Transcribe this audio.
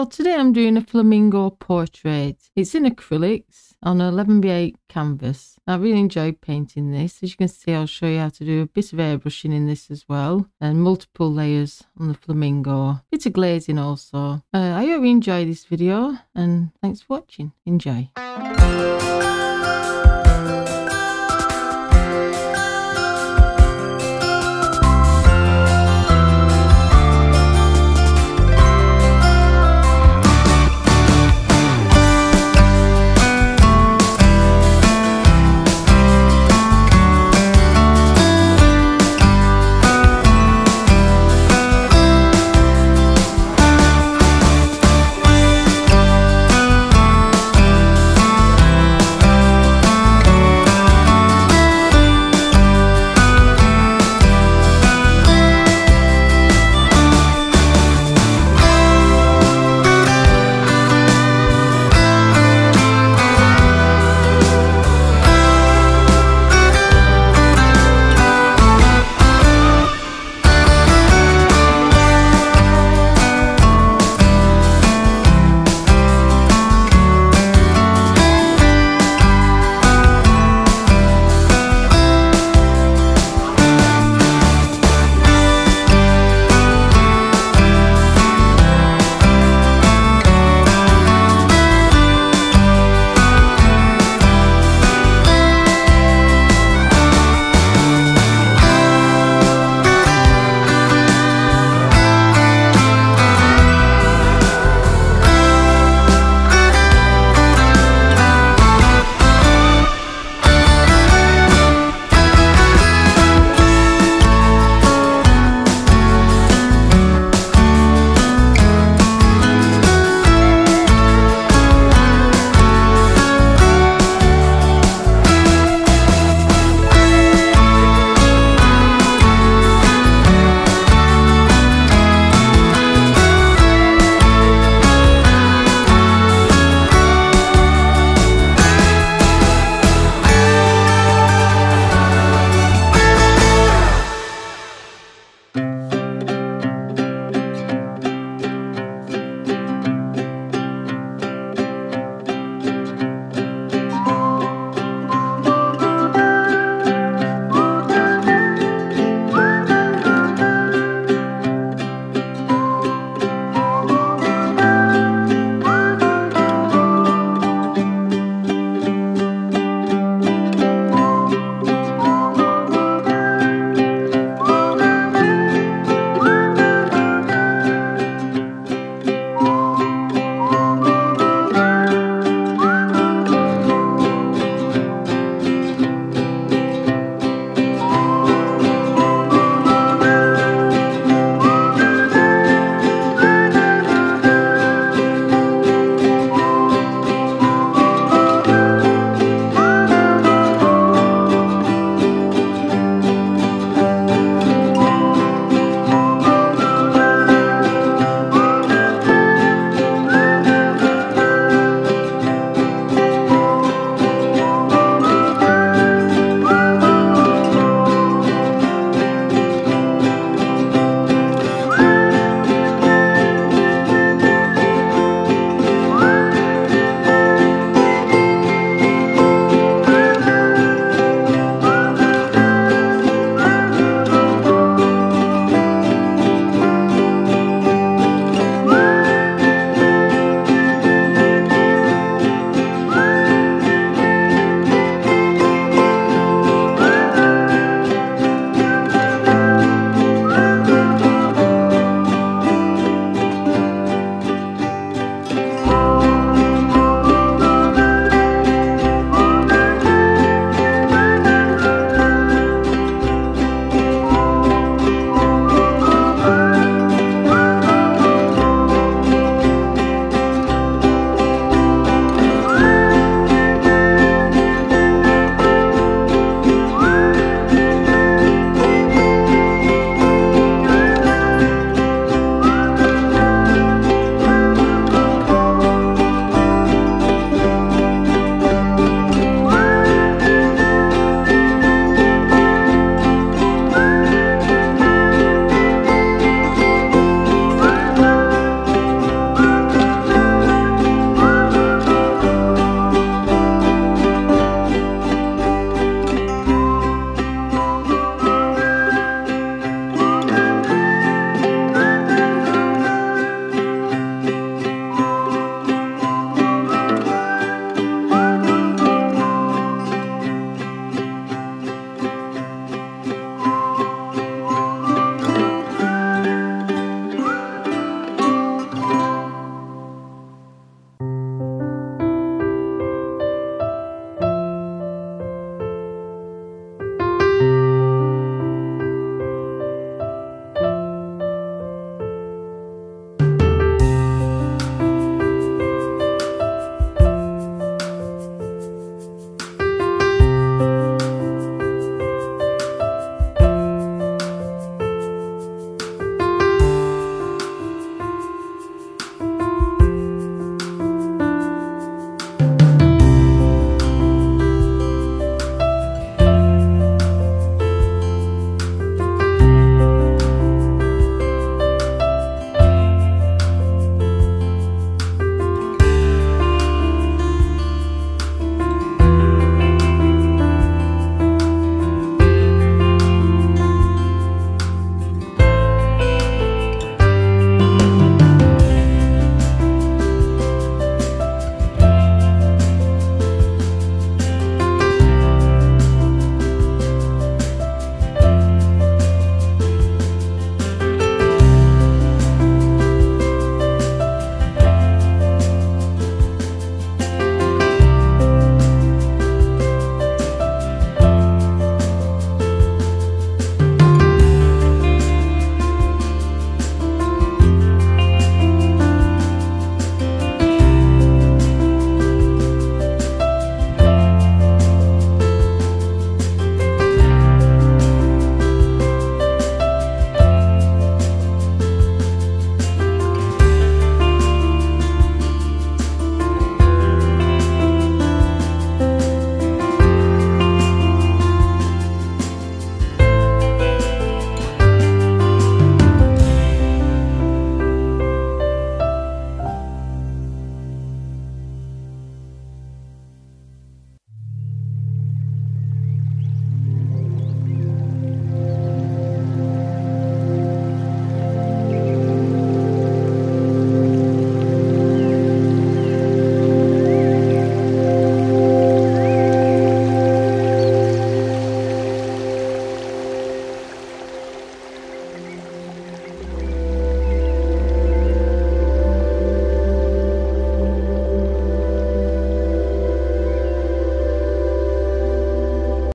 So today I'm doing a flamingo portrait. It's in acrylics on an 11 canvas. I really enjoyed painting this. As you can see, I'll show you how to do a bit of airbrushing in this as well. And multiple layers on the flamingo. Bit of glazing also. Uh, I hope you enjoy this video and thanks for watching. Enjoy.